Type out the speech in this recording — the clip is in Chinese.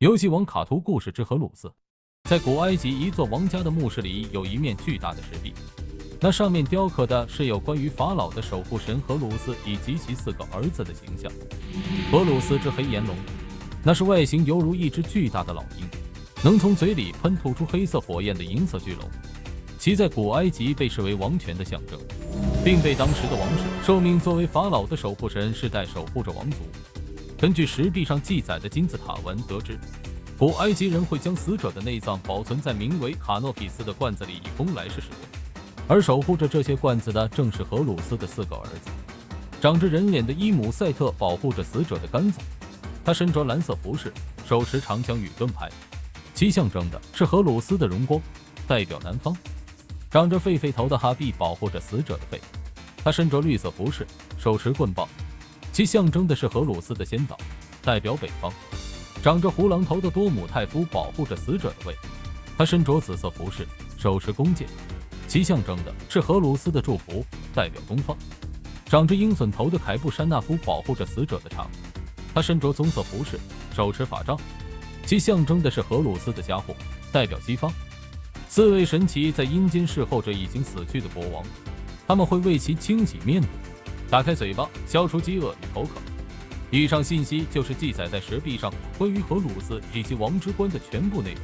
游戏王卡图故事之荷鲁斯，在古埃及一座王家的墓室里，有一面巨大的石壁，那上面雕刻的是有关于法老的守护神荷鲁斯以及其四个儿子的形象。荷鲁斯之黑炎龙，那是外形犹如一只巨大的老鹰，能从嘴里喷吐出黑色火焰的银色巨龙，其在古埃及被视为王权的象征，并被当时的王室受命作为法老的守护神，世代守护着王族。根据石壁上记载的金字塔文得知，古埃及人会将死者的内脏保存在名为卡诺比斯的罐子里，以供来世使用。而守护着这些罐子的，正是荷鲁斯的四个儿子。长着人脸的伊姆赛特保护着死者的肝脏，他身着蓝色服饰，手持长枪与盾牌，其象征的是荷鲁斯的荣光，代表南方。长着狒狒头的哈毕保护着死者的肺，他身着绿色服饰，手持棍棒。其象征的是荷鲁斯的先导，代表北方；长着胡狼头的多姆泰夫保护着死者的胃，他身着紫色服饰，手持弓箭，其象征的是荷鲁斯的祝福，代表东方；长着鹰隼头的凯布山纳夫保护着死者的肠，他身着棕色服饰，手持法杖，其象征的是荷鲁斯的加护，代表西方。四位神奇在阴间侍候着已经死去的国王，他们会为其清洗面部。打开嘴巴，消除饥饿与口渴。以上信息就是记载在石壁上关于荷鲁斯以及王之冠的全部内容。